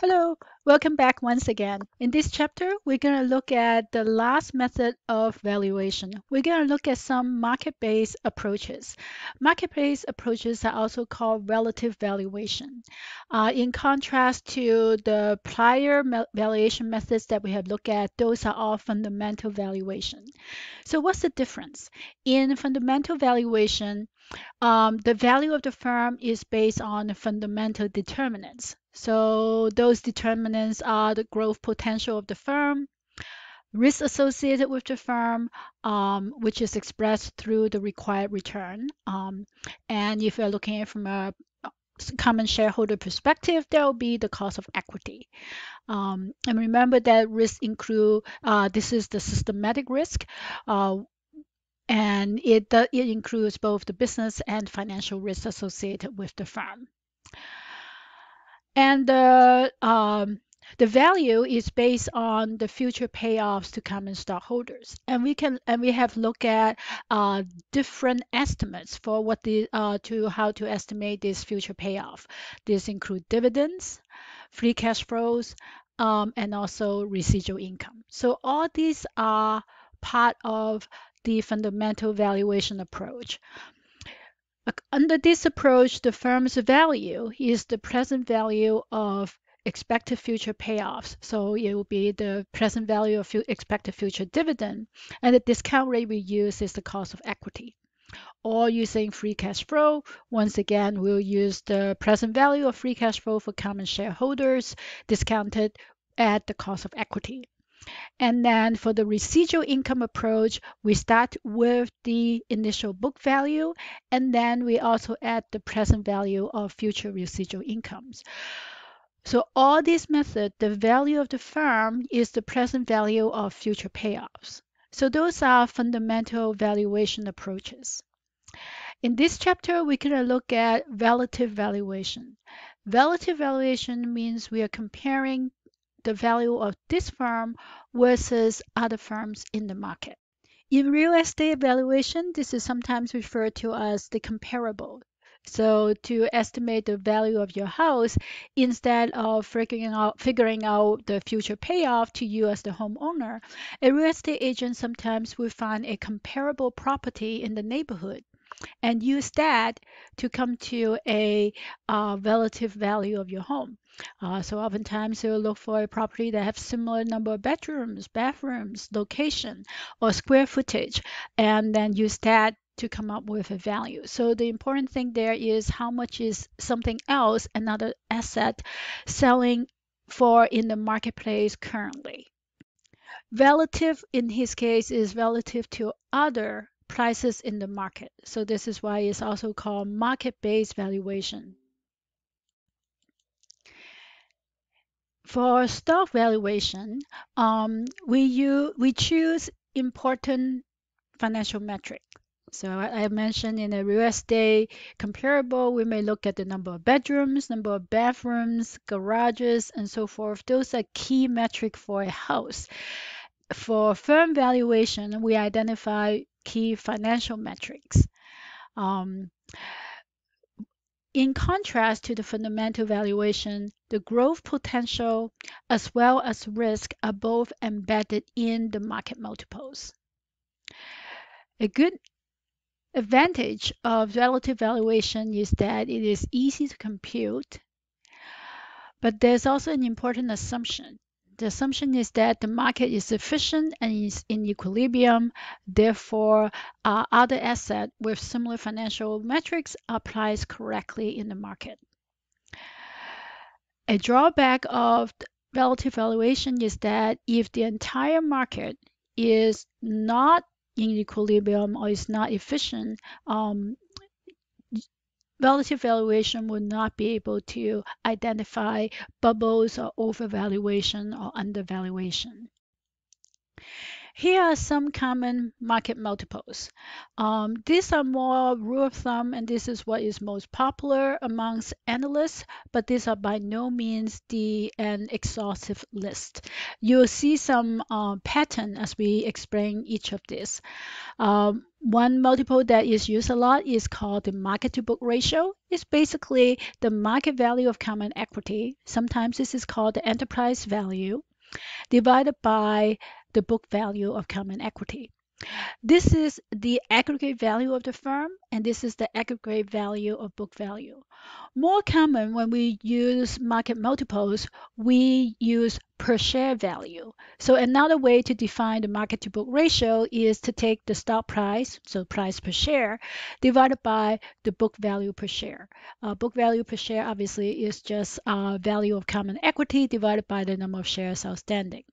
Hello, welcome back once again. In this chapter, we're going to look at the last method of valuation. We're going to look at some market-based approaches. Market-based approaches are also called relative valuation. Uh, in contrast to the prior valuation methods that we have looked at, those are all fundamental valuation. So what's the difference? In fundamental valuation, um, the value of the firm is based on fundamental determinants. So those determinants are the growth potential of the firm, risk associated with the firm, um, which is expressed through the required return. Um, and if you're looking at from a common shareholder perspective, there will be the cost of equity. Um, and remember that risk include, uh, this is the systematic risk, uh, and it, it includes both the business and financial risks associated with the firm. And the um, the value is based on the future payoffs to common stockholders. And we can and we have looked at uh, different estimates for what the uh, to how to estimate this future payoff. This include dividends free cash flows um, and also residual income. So all these are part of the fundamental valuation approach under this approach, the firm's value is the present value of expected future payoffs. So it will be the present value of expected future dividend. And the discount rate we use is the cost of equity. Or using free cash flow, once again, we'll use the present value of free cash flow for common shareholders discounted at the cost of equity. And then for the residual income approach, we start with the initial book value, and then we also add the present value of future residual incomes. So all these methods, the value of the firm is the present value of future payoffs. So those are fundamental valuation approaches. In this chapter, we're going to look at relative valuation. Relative valuation means we are comparing the value of this firm versus other firms in the market. In real estate valuation, this is sometimes referred to as the comparable. So to estimate the value of your house, instead of figuring out figuring out the future payoff to you as the homeowner, a real estate agent sometimes will find a comparable property in the neighborhood and use that to come to a uh, relative value of your home. Uh, so oftentimes you'll look for a property that have similar number of bedrooms, bathrooms, location, or square footage, and then use that to come up with a value. So the important thing there is how much is something else, another asset, selling for in the marketplace currently. Relative in his case is relative to other prices in the market. So this is why it's also called market-based valuation. For stock valuation, um, we use, we choose important financial metrics. So I mentioned in a real estate comparable, we may look at the number of bedrooms, number of bathrooms, garages, and so forth. Those are key metric for a house. For firm valuation, we identify key financial metrics. Um, in contrast to the fundamental valuation, the growth potential as well as risk are both embedded in the market multiples. A good advantage of relative valuation is that it is easy to compute, but there's also an important assumption the assumption is that the market is efficient and is in equilibrium. Therefore, uh, other asset with similar financial metrics applies correctly in the market. A drawback of relative valuation is that if the entire market is not in equilibrium or is not efficient, um, relative valuation would not be able to identify bubbles or overvaluation or undervaluation. Here are some common market multiples. Um, these are more rule of thumb, and this is what is most popular amongst analysts, but these are by no means the an exhaustive list. You'll see some uh, pattern as we explain each of these. Um, one multiple that is used a lot is called the market to book ratio. It's basically the market value of common equity. Sometimes this is called the enterprise value divided by the book value of common equity. This is the aggregate value of the firm, and this is the aggregate value of book value. More common when we use market multiples, we use per share value. So another way to define the market to book ratio is to take the stock price, so price per share, divided by the book value per share. Uh, book value per share obviously is just uh, value of common equity divided by the number of shares outstanding.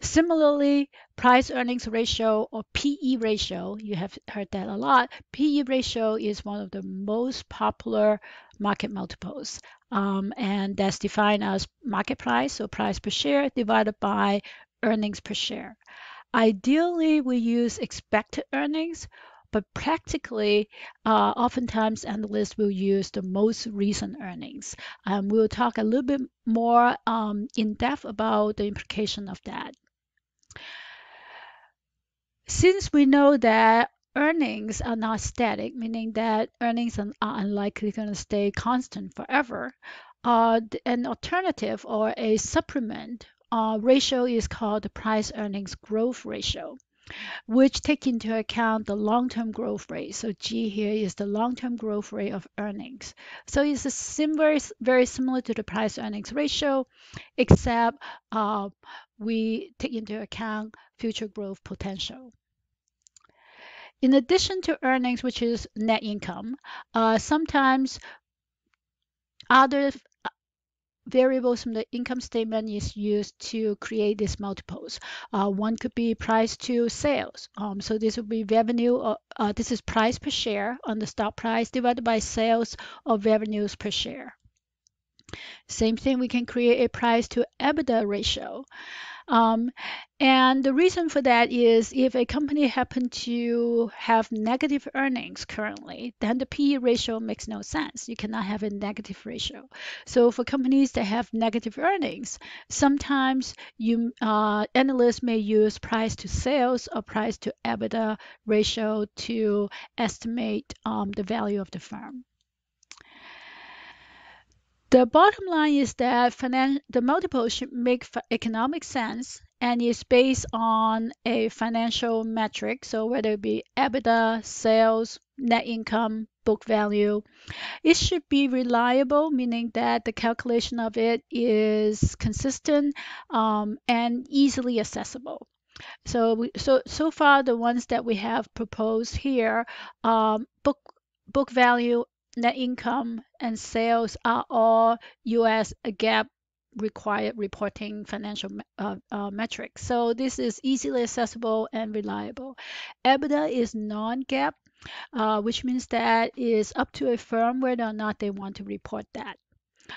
Similarly, price earnings ratio or PE ratio, you have heard that a lot. PE ratio is one of the most popular market multiples. Um, and that's defined as market price, or price per share, divided by earnings per share. Ideally, we use expected earnings, but practically, uh, oftentimes analysts will use the most recent earnings. Um, we'll talk a little bit more um, in depth about the implication of that. Since we know that earnings are not static, meaning that earnings are unlikely going to stay constant forever, uh, an alternative or a supplement uh, ratio is called the price earnings growth ratio which take into account the long-term growth rate. So G here is the long-term growth rate of earnings. So it's a similar, very similar to the price earnings ratio, except uh, we take into account future growth potential. In addition to earnings, which is net income, uh, sometimes other variables from the income statement is used to create these multiples. Uh, one could be price to sales. Um, so this would be revenue, uh, uh, this is price per share on the stock price divided by sales or revenues per share. Same thing, we can create a price to EBITDA ratio. Um, and the reason for that is if a company happen to have negative earnings currently, then the PE ratio makes no sense. You cannot have a negative ratio. So for companies that have negative earnings, sometimes you uh, analysts may use price to sales or price to EBITDA ratio to estimate um, the value of the firm. The bottom line is that finan- the multiple should make economic sense and is based on a financial metric. So whether it be EBITDA, sales, net income, book value, it should be reliable, meaning that the calculation of it is consistent um, and easily accessible. So we, so so far the ones that we have proposed here, um, book book value net income and sales are all US GAAP required reporting financial uh, uh, metrics. So this is easily accessible and reliable. EBITDA is non-GAAP, uh, which means that it is up to a firm whether or not they want to report that.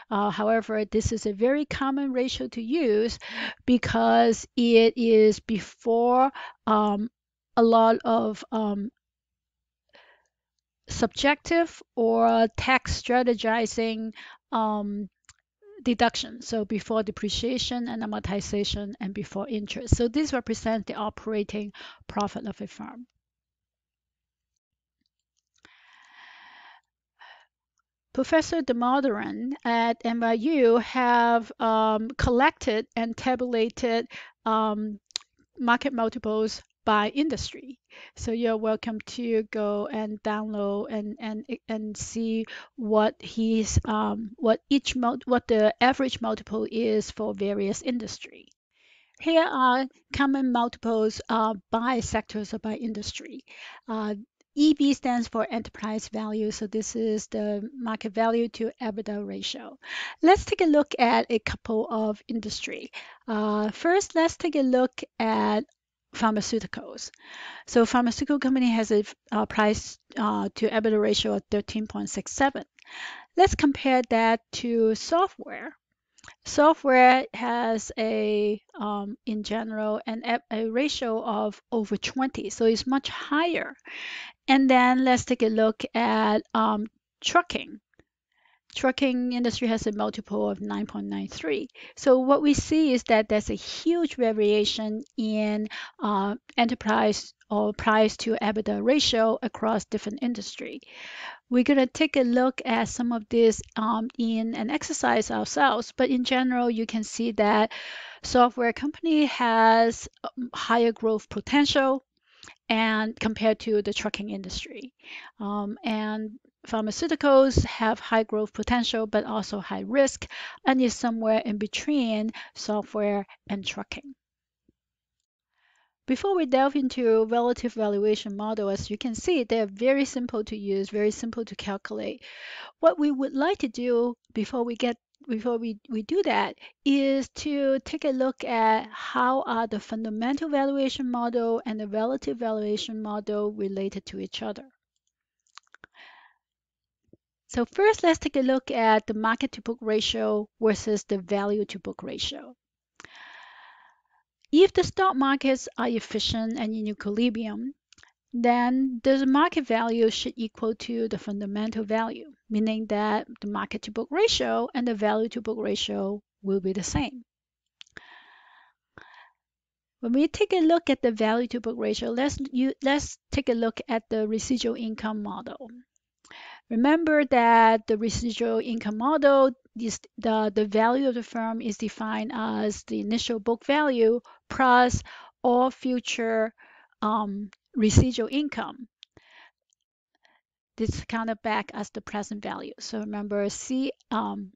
Uh, however, this is a very common ratio to use because it is before um, a lot of um, subjective or tax strategizing um, deduction. So before depreciation and amortization and before interest. So this represents the operating profit of a firm. Professor Damodaran at NYU have um, collected and tabulated um, market multiples by industry. So you're welcome to go and download and and and see what he's um, what each what the average multiple is for various industry. Here are common multiples uh, by sectors or by industry. Uh, EV stands for enterprise value, so this is the market value to EBITDA ratio. Let's take a look at a couple of industry. Uh, first, let's take a look at pharmaceuticals. So pharmaceutical company has a uh, price uh, to EBITDA ratio of 13.67. Let's compare that to software. Software has a, um, in general, an, a ratio of over 20, so it's much higher. And then let's take a look at um, trucking. Trucking industry has a multiple of 9.93. So what we see is that there's a huge variation in uh, enterprise or price to EBITDA ratio across different industry. We're going to take a look at some of this um, in an exercise ourselves, but in general, you can see that software company has um, higher growth potential and compared to the trucking industry. Um, and pharmaceuticals have high growth potential, but also high risk, and is somewhere in between software and trucking. Before we delve into relative valuation model, as you can see, they're very simple to use, very simple to calculate. What we would like to do before we get before we, we do that is to take a look at how are the fundamental valuation model and the relative valuation model related to each other. So first, let's take a look at the market to book ratio versus the value to book ratio. If the stock markets are efficient and in equilibrium, then the market value should equal to the fundamental value, meaning that the market to book ratio and the value to book ratio will be the same. When we take a look at the value to book ratio, let's, you, let's take a look at the residual income model. Remember that the residual income model is the, the value of the firm is defined as the initial book value plus all future um, residual income. This counted back as the present value. So remember, C um,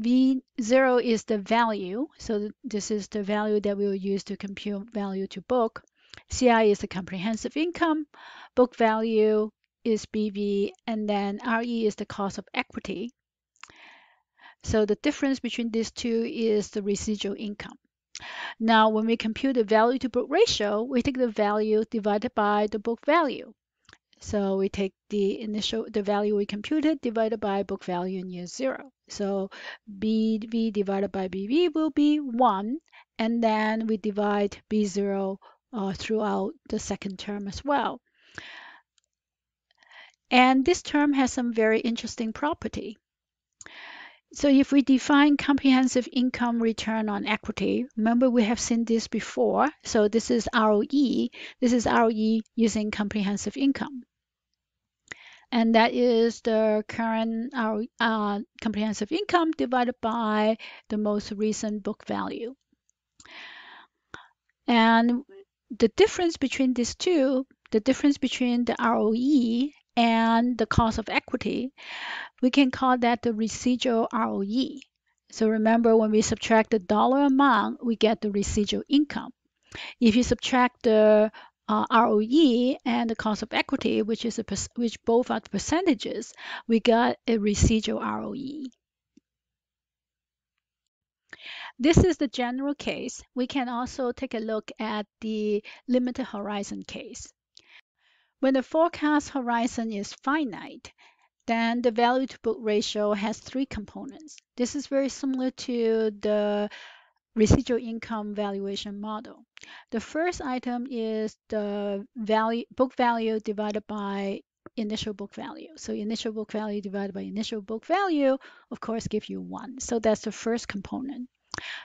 V0 is the value. So this is the value that we will use to compute value to book. CI is the comprehensive income. Book value is BV, and then RE is the cost of equity. So the difference between these two is the residual income. Now, when we compute the value to book ratio, we take the value divided by the book value. So we take the initial, the value we computed divided by book value in year zero. So BV divided by BV will be one, and then we divide B0 uh, throughout the second term as well. And this term has some very interesting property. So if we define comprehensive income return on equity, remember we have seen this before. So this is ROE. This is ROE using comprehensive income. And that is the current uh, comprehensive income divided by the most recent book value. And the difference between these two, the difference between the ROE and the cost of equity, we can call that the residual ROE. So remember when we subtract the dollar amount, we get the residual income. If you subtract the uh, ROE and the cost of equity, which is which both are percentages, we got a residual ROE. This is the general case. We can also take a look at the limited horizon case. When the forecast horizon is finite, then the value to book ratio has three components. This is very similar to the residual income valuation model. The first item is the value book value divided by initial book value. So initial book value divided by initial book value, of course, give you one. So that's the first component.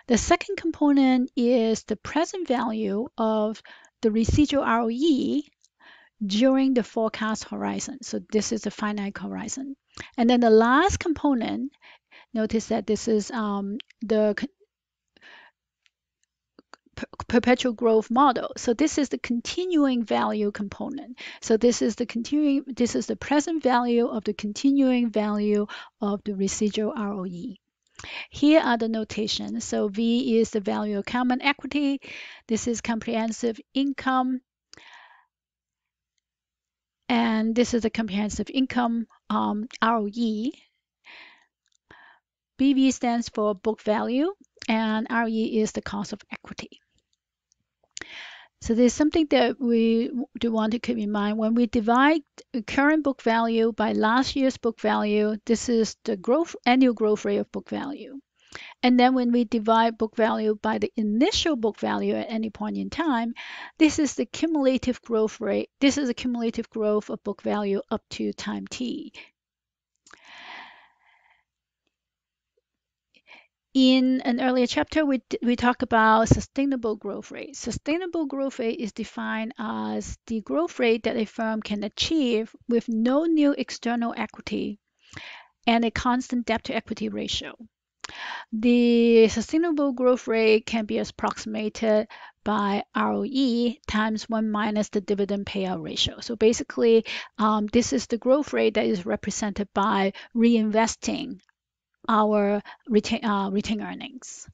The second component is the present value of the residual ROE during the forecast horizon. So this is the finite horizon. And then the last component, notice that this is um, the perpetual growth model. So this is the continuing value component. So this is the continuing, this is the present value of the continuing value of the residual ROE. Here are the notations. So V is the value of common equity. This is comprehensive income and this is the comprehensive income um, ROE. BV stands for book value, and RE is the cost of equity. So there's something that we do want to keep in mind. When we divide current book value by last year's book value, this is the growth annual growth rate of book value. And then when we divide book value by the initial book value at any point in time, this is the cumulative growth rate. This is the cumulative growth of book value up to time t. In an earlier chapter, we, we talk about sustainable growth rate. Sustainable growth rate is defined as the growth rate that a firm can achieve with no new external equity and a constant debt to equity ratio. The sustainable growth rate can be approximated by ROE times 1 minus the dividend payout ratio. So basically, um, this is the growth rate that is represented by reinvesting our retain, uh, earnings.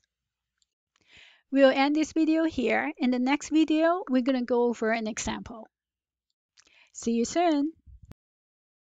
We'll end this video here. In the next video, we're going to go over an example. See you soon.